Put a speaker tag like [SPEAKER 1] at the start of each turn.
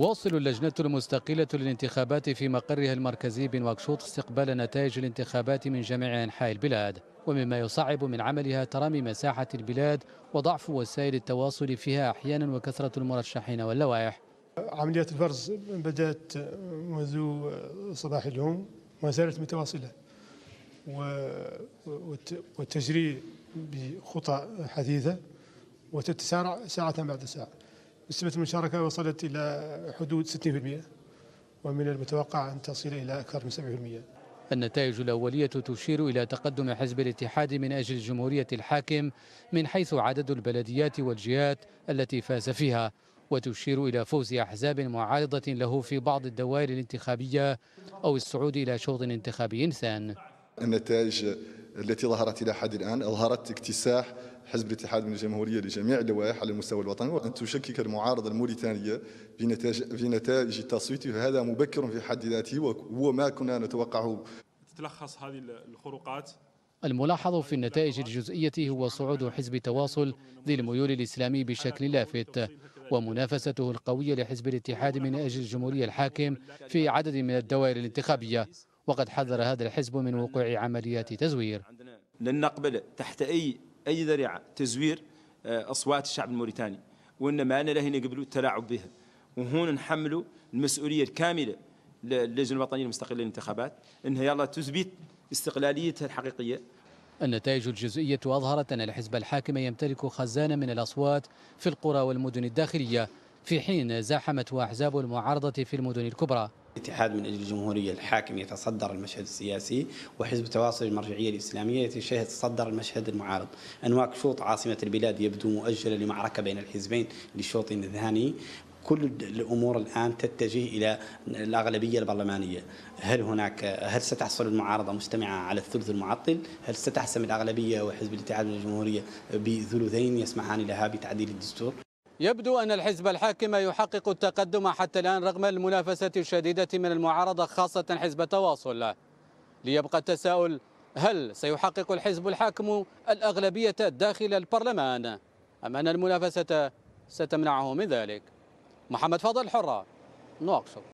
[SPEAKER 1] واصل اللجنة المستقلة للانتخابات في مقرها المركزي بنواكشوط استقبال نتائج الانتخابات من جميع أنحاء البلاد ومما يصعب من عملها ترامي مساحة البلاد وضعف وسائل التواصل فيها أحيانا وكثرة المرشحين واللوائح.
[SPEAKER 2] عمليات الفرز بدأت منذ صباح اليوم وما زالت متواصلة والتجري بخطى حديثة وتتسارع ساعة بعد ساعة. نسبة المشاركة وصلت إلى حدود 60% ومن المتوقع أن تصل إلى أكثر من 70%
[SPEAKER 1] النتائج الأولية تشير إلى تقدم حزب الاتحاد من أجل جمهورية الحاكم من حيث عدد البلديات والجهات التي فاز فيها وتشير إلى فوز أحزاب معارضة له في بعض الدوائر الانتخابية أو الصعود إلى شوط انتخابي ثان.
[SPEAKER 3] النتائج التي ظهرت إلى حد الآن أظهرت اكتساح حزب الاتحاد من الجمهورية لجميع اللوائح على المستوى الوطني وأن تشكك المعارضة الموريتانية في نتائج التصويت فهذا مبكر في حد ذاته وهو ما كنا نتوقعه.
[SPEAKER 4] تتلخص هذه الخروقات؟
[SPEAKER 1] الملاحظ في النتائج الجزئية هو صعود حزب تواصل ذي الميول الإسلامي بشكل لافت ومنافسته القوية لحزب الاتحاد من أجل الجمهورية الحاكم في عدد من الدوائر الانتخابية. وقد حذر هذا الحزب من وقوع عمليات تزوير.
[SPEAKER 5] لن نقبل تحت أي أي ذريعة تزوير أصوات الشعب الموريتاني وإنما أنا له نقبل التلاعب بها. وهون نحملوا المسؤولية الكاملة للجنة الوطنية المستقلة للانتخابات إنها يلا تثبت استقلاليتها الحقيقية.
[SPEAKER 1] النتائج الجزئية أظهرت أن الحزب الحاكم يمتلك خزانا من الأصوات في القرى والمدن الداخلية في حين زاحمته أحزاب المعارضة في المدن الكبرى.
[SPEAKER 6] الاتحاد من أجل الجمهوريه الحاكم يتصدر المشهد السياسي وحزب تواصل المرجعية الإسلامية يتصدر المشهد المعارض. انواك شوط عاصمة البلاد يبدو مؤجلة لمعركة بين الحزبين للشوط الذهاني كل الأمور الآن تتجه إلى الأغلبية البرلمانية، هل هناك هل ستحصل المعارضة مجتمعة على الثلث المعطل؟ هل ستحسم الأغلبية وحزب الاتحاد من الجمهورية بثلثين يسمحان لها بتعديل الدستور؟
[SPEAKER 1] يبدو أن الحزب الحاكم يحقق التقدم حتى الآن رغم المنافسة الشديدة من المعارضة خاصة حزب تواصل ليبقى التساؤل هل سيحقق الحزب الحاكم الأغلبية داخل البرلمان؟ أم أن المنافسة ستمنعه من ذلك؟ محمد فاضل حرة نواكشوط